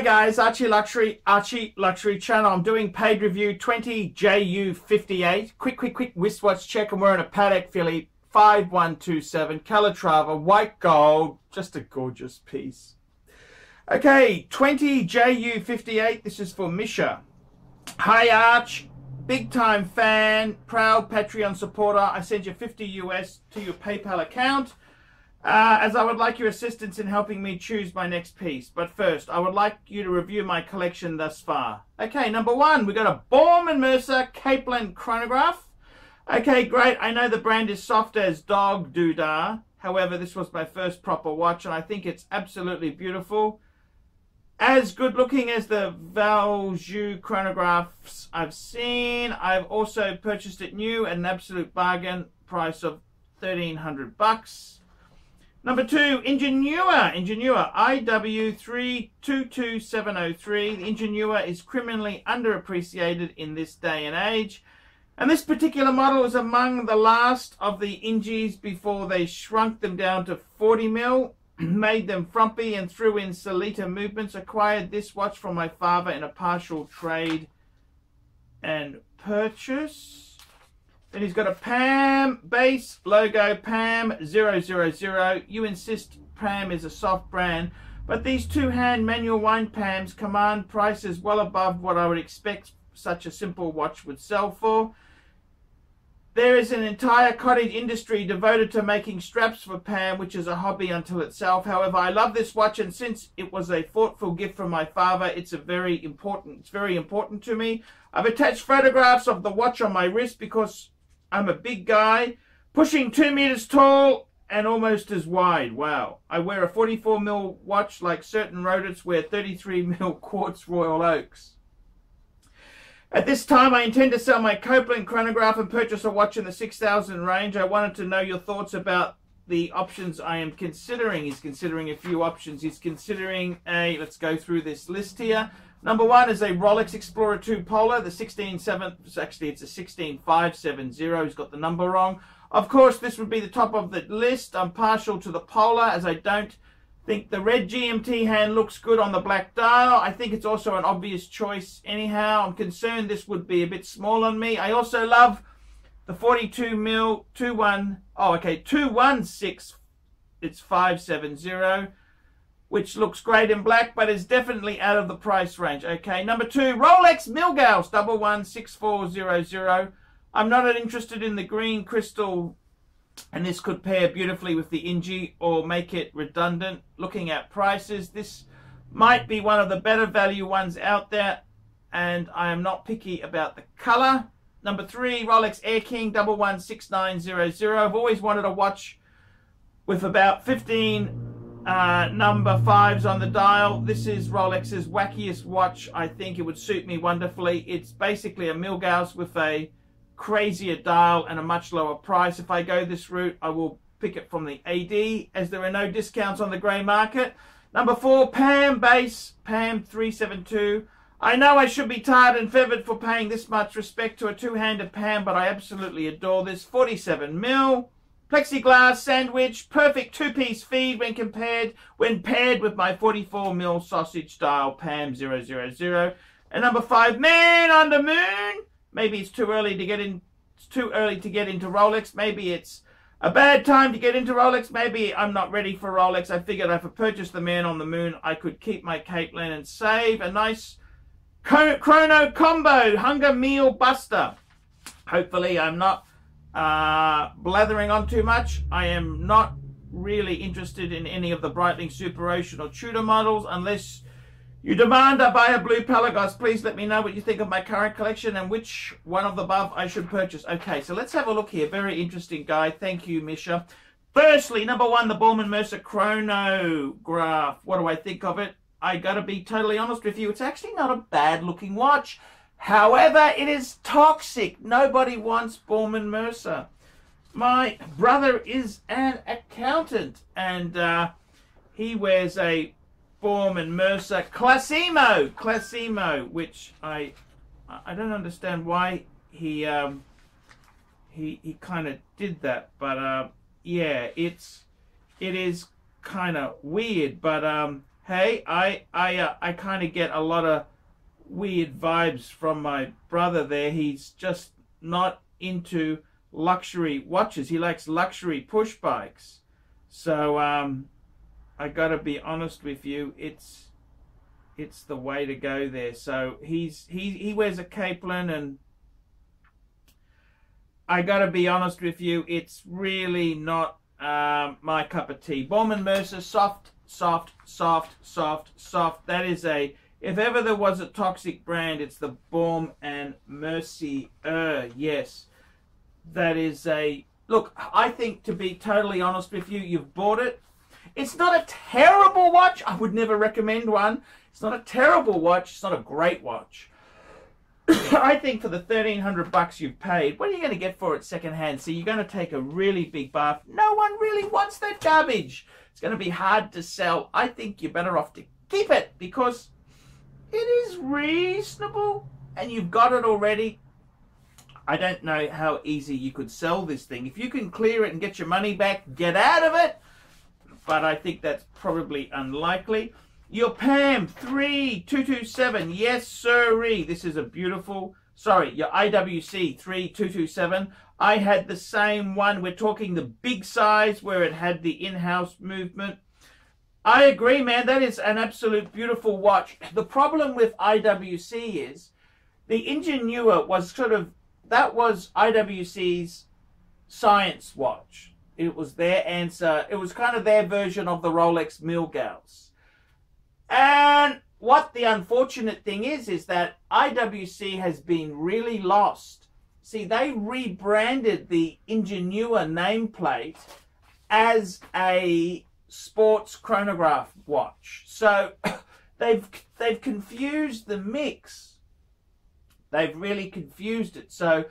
Hi guys, Archie Luxury, Archie Luxury channel. I'm doing paid review 20JU58. Quick, quick, quick wristwatch check. I'm wearing a Patek Philippe 5127 Calatrava, white gold. Just a gorgeous piece. Okay, 20JU58. This is for Misha. Hi Arch, big time fan, proud Patreon supporter. I send you 50 US to your PayPal account. Uh, as I would like your assistance in helping me choose my next piece. But first, I would like you to review my collection thus far. Okay, number one, we got a Baume & Mercier Capeland chronograph. Okay, great. I know the brand is soft as dog doodah. However, this was my first proper watch, and I think it's absolutely beautiful. As good looking as the Valjoux chronographs I've seen. I've also purchased it new at an absolute bargain price of 1300 bucks. Number two, Ingenieur. Ingenieur IW322703. The Ingenieur is criminally underappreciated in this day and age. And this particular model is among the last of the Ingies before they shrunk them down to 40 mil, made them frumpy and threw in Sellita movements. Acquired this watch from my father in a partial trade and purchase. Then he's got a PAM base logo, PAM 000. You insist PAM is a soft brand, but these two-hand manual wind PAMs command prices well above what I would expect such a simple watch would sell for. There is an entire cottage industry devoted to making straps for Pam, which is a hobby unto itself. However, I love this watch, and since it was a thoughtful gift from my father, it's a very important. It's very important to me. I've attached photographs of the watch on my wrist because I'm a big guy, pushing two meters tall and almost as wide. Wow. I wear a 44 mil watch like certain rodents wear 33 mil quartz Royal Oaks. At this time, I intend to sell my Capeland chronograph and purchase a watch in the 6000 range. I wanted to know your thoughts about the options I am considering. He's considering a few options. He's considering a, let's go through this list here. Number one is a Rolex Explorer 2 Polar, the 167, actually it's a 16570, he's got the number wrong. Of course, this would be the top of the list. I'm partial to the Polar as I don't think the red GMT hand looks good on the black dial. I think it's also an obvious choice anyhow. I'm concerned this would be a bit small on me. I also love the 42 mil 21, oh okay, 216, it's 570 which looks great in black, but is definitely out of the price range. Okay, number two, Rolex Milgauss, double one six four zero zero. I'm not interested in the green crystal, and this could pair beautifully with the Inji or make it redundant. Looking at prices, this might be one of the better value ones out there, and I am not picky about the color. Number three, Rolex Air King, double one six nine zero zero. I've always wanted a watch with about 15 uh, number fives on the dial. This is Rolex's wackiest watch. I think it would suit me wonderfully. It's basically a Milgauss with a crazier dial and a much lower price. If I go this route, I will pick it from the AD as there are no discounts on the grey market. Number four, Pam Base, Pam 372. I know I should be tired and feathered for paying this much respect to a two-handed Pam, but I absolutely adore this. 47 mil. Plexiglass sandwich, perfect two-piece feed when compared when paired with my 44mm sausage style PAM 000. And number five, Man on the Moon. Maybe it's too early to get in. It's too early to get into Rolex. Maybe it's a bad time to get into Rolex. Maybe I'm not ready for Rolex. I figured if I purchased the Man on the Moon, I could keep my Capeland and save a nice chrono combo hunger meal buster. Hopefully, I'm not uh, blathering on too much. I am not really interested in any of the Breitling Super Ocean or Tudor models unless you demand I buy a blue Pelagos. Please let me know what you think of my current collection and which one of the above I should purchase. Okay, so let's have a look here. Very interesting guy. Thank you, Misha. Firstly, number one, the Baume & Mercier chronograph. What do I think of it? I gotta be totally honest with you. It's actually not a bad looking watch. However, it is toxic. Nobody wants Baume & Mercier. My brother is an accountant and uh, he wears a Baume & Mercier Classima, Classima, which I I don't understand why he um, he he kind of did that, but uh, yeah, it's it is kind of weird, but um, Hey, I I uh, I kind of get a lot of weird vibes from my brother there. He's just not into luxury watches. He likes luxury push bikes. So um, I got to be honest with you, it's it's the way to go there. So he's he he wears a Capeland and I got to be honest with you, it's really not um, my cup of tea. Baume & Mercier, soft, soft, soft, soft, soft. That is a, if ever there was a toxic brand, it's the Baume and Mercier. Yes, that is a, look, I think to be totally honest with you, you've bought it. It's not a terrible watch. I would never recommend one. It's not a terrible watch. It's not a great watch. I think for the thirteen hundred bucks you've paid, what are you going to get for it secondhand? So you're going to take a really big bath. No one really wants that garbage. It's going to be hard to sell. I think you're better off to keep it because it is reasonable and you've got it already. I don't know how easy you could sell this thing. If you can clear it and get your money back, get out of it. But I think that's probably unlikely. Your PAM 3227. Yes, sirree. This is a beautiful, sorry, your IWC 3227. I had the same one. We're talking the big size where it had the in-house movement. I agree, man. That is an absolute beautiful watch. The problem with IWC is the Ingenieur was sort of, that was IWC's science watch. It was their answer. It was kind of their version of the Rolex Milgauss. And what the unfortunate thing is, is that IWC has been really lost. See, they rebranded the Ingenieur nameplate as a sports chronograph watch. So they've they've confused the mix. They've really confused it. So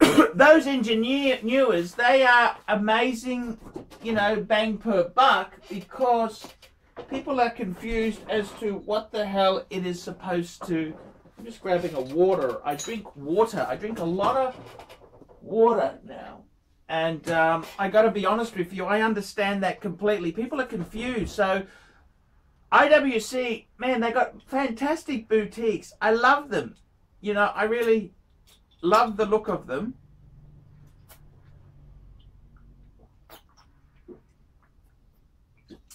those engineers, they are amazing, you know, bang per buck because people are confused as to what the hell it is supposed to. I'm just grabbing a water. I drink water. I drink a lot of water now. And um, I got to be honest with you, I understand that completely. People are confused. So, IWC, man, they got fantastic boutiques. I love them. You know, I really love the look of them.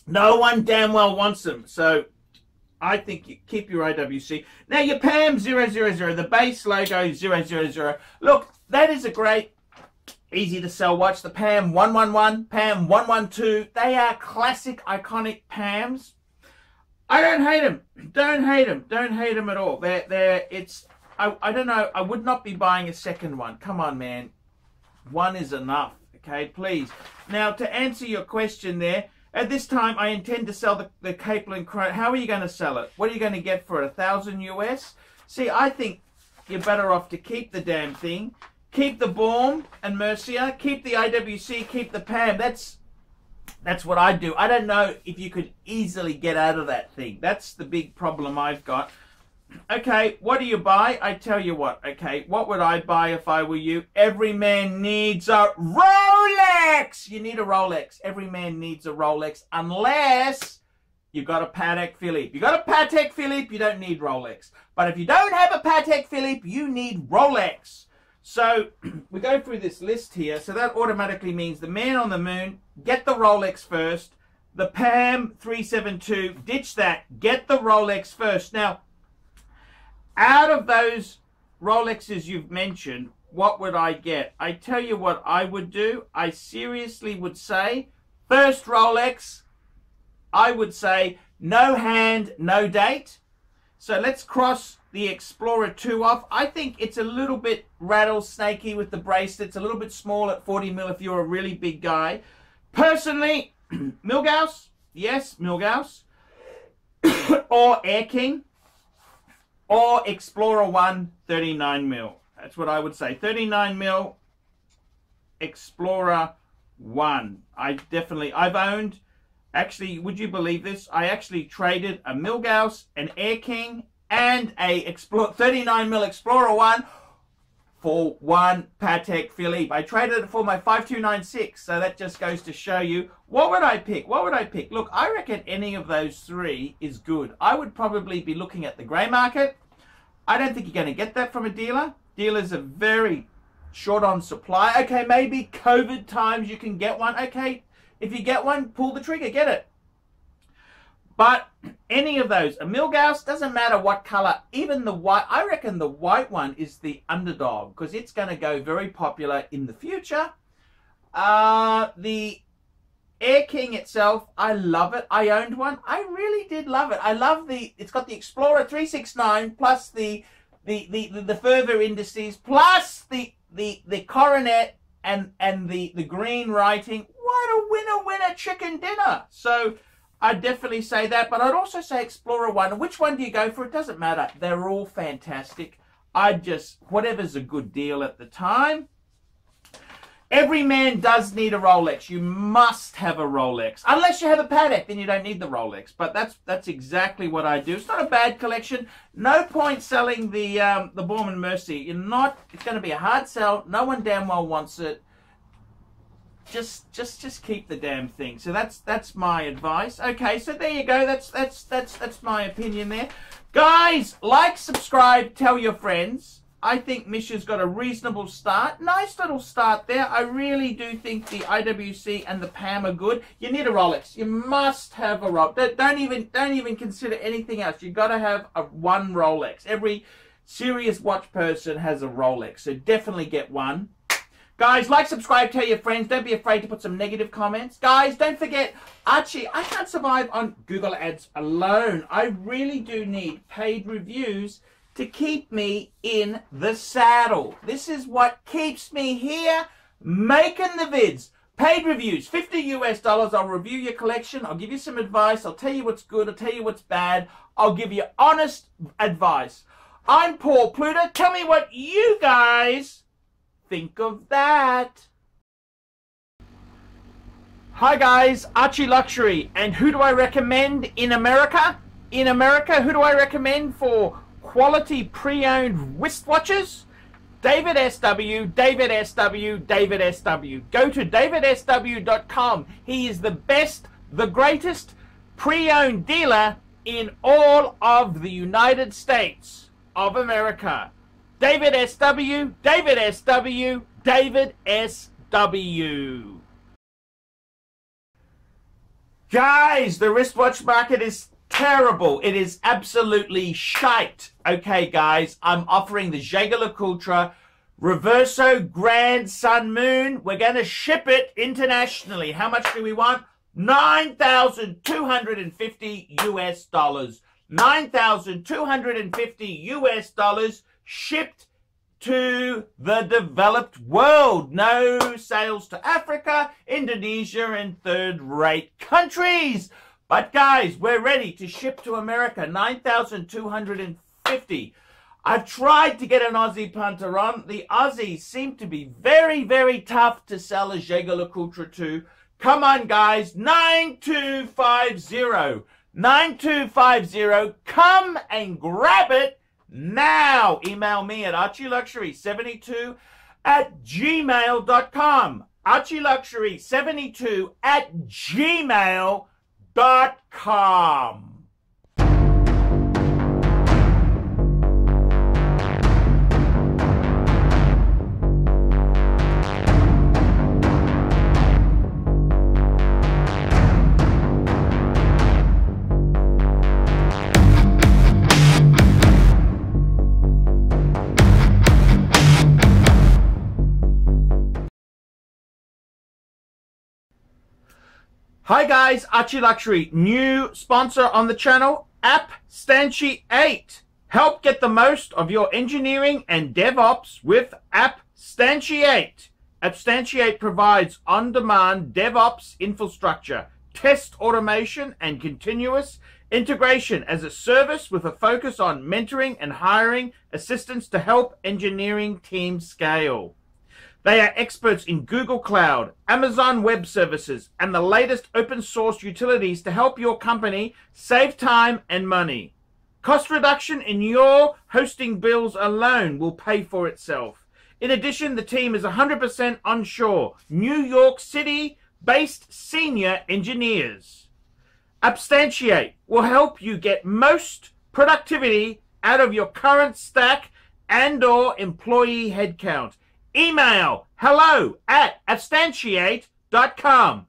No one damn well wants them. So I think you keep your IWC. Now your PAM 000, the base logo 000. Look, that is a great, easy to sell watch. The PAM 111, PAM 112, they are classic, iconic PAMs. I don't hate them. Don't hate them. Don't hate them at all. They're, they're, it's, I, I don't know. I would not be buying a second one. Come on, man. One is enough. Okay, please. Now, to answer your question there, at this time, I intend to sell the, the Capeland Chrono. How are you going to sell it? What are you going to get for it? A thousand US? See, I think you're better off to keep the damn thing. Keep the Baume and Mercier, Keep the IWC, Keep the PAM. That's that's what I do. I don't know if you could easily get out of that thing. That's the big problem I've got. Okay, what do you buy? I tell you what, okay, what would I buy if I were you? Every man needs a Rolex! You need a Rolex. Every man needs a Rolex unless you've got a Patek Philippe. You got a Patek Philippe, you don't need Rolex. But if you don't have a Patek Philippe, you need Rolex. So we go through this list here. So that automatically means the man on the moon, get the Rolex first. The PAM 372, ditch that, get the Rolex first. Now, out of those Rolexes you've mentioned, what would I get? I tell you what I would do. I seriously would say, first Rolex, I would say no hand, no date. So let's cross the Explorer 2 off. I think it's a little bit rattlesnakey with the bracelets, a little bit small at 40 mil if you're a really big guy. Personally, Milgauss, yes, Milgauss, or Air King or Explorer 1 39 mil. That's what I would say. 39 mil Explorer 1. I definitely, I've owned, actually, would you believe this? I actually traded a Milgauss, an Air King, and a 39 mil Explorer 1 for one Patek Philippe. I traded it for my 5296, so that just goes to show you. What would I pick? What would I pick? Look, I reckon any of those three is good. I would probably be looking at the grey market. I don't think you're going to get that from a dealer. Dealers are very short on supply. Okay, maybe COVID times you can get one. Okay, if you get one, pull the trigger, get it. But any of those, a Milgauss, doesn't matter what color, even the white, I reckon the white one is the underdog because it's going to go very popular in the future. Uh, the Air King itself, I love it. I owned one. I really did love it. I love the, it's got the Explorer 369 plus the, the, the, the, the further indices plus the, the, the coronet and, and the, the green writing. What a winner, winner chicken dinner. So, I'd definitely say that, but I'd also say Explorer 1. Which one do you go for? It doesn't matter. They're all fantastic. I'd just, whatever's a good deal at the time. Every man does need a Rolex. You must have a Rolex. Unless you have a Patek, then you don't need the Rolex. But that's that's exactly what I do. It's not a bad collection. No point selling the um, the Baume & Mercier. You're not. It's going to be a hard sell. No one damn well wants it just just just keep the damn thing. So that's that's my advice. Okay so there you go. That's that's that's that's my opinion there. Guys like subscribe tell your friends. I think misha's got a reasonable start. Nice little start there. I really do think the iwc and the pam are good. You need a rolex. You must have a rolex. Don't even don't even consider anything else. You've got to have a one rolex. Every serious watch person has a rolex so definitely get one Guys, like, subscribe, tell your friends. Don't be afraid to put some negative comments. Guys, don't forget, Archie, I can't survive on Google Ads alone. I really do need paid reviews to keep me in the saddle. This is what keeps me here making the vids. Paid reviews, 50 US dollars. I'll review your collection. I'll give you some advice. I'll tell you what's good. I'll tell you what's bad. I'll give you honest advice. I'm Paul Pluta. Tell me what you guys think of that? Hi guys, Archie Luxury, and who do I recommend in America? In America, who do I recommend for quality pre-owned wristwatches? David SW, David SW, David SW. Go to davidsw.com. He is the best, the greatest pre-owned dealer in all of the United States of America. David S.W., David S.W., David S.W. Guys, the wristwatch market is terrible. It is absolutely shite. Okay, guys, I'm offering the Jaeger-LeCoultre Reverso Grand Sun Moon. We're going to ship it internationally. How much do we want? 9,250 US dollars. 9,250 US dollars shipped to the developed world. No sales to Africa, Indonesia, and third rate countries. But guys, we're ready to ship to America 9,250. I've tried to get an Aussie punter on. The Aussies seem to be very, very tough to sell a Jaeger-LeCoultre to. Come on, guys. 9250. 9250. Come and grab it now. Email me at archieluxury72 at gmail.com. archieluxury72 at gmail.com. Hi guys, Archie Luxury, new sponsor on the channel, Abstantiate. Help get the most of your engineering and DevOps with Abstantiate. Abstantiate provides on-demand DevOps infrastructure, test automation, and continuous integration as a service with a focus on mentoring and hiring assistance to help engineering teams scale. They are experts in Google Cloud, Amazon Web Services, and the latest open source utilities to help your company save time and money. Cost reduction in your hosting bills alone will pay for itself. In addition, the team is 100% onshore, New York City based senior engineers. Abstantiate will help you get most productivity out of your current stack and or employee headcount. Email hello at abstantiate.com.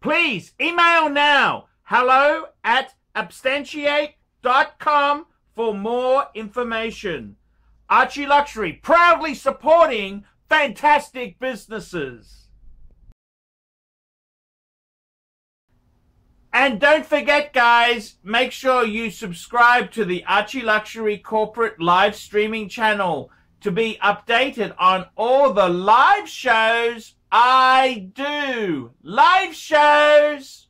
Please email now hello at abstantiate.com for more information. Archie Luxury proudly supporting fantastic businesses. And don't forget, guys, make sure you subscribe to the Archie Luxury corporate live streaming channel to be updated on all the live shows I do. Live shows!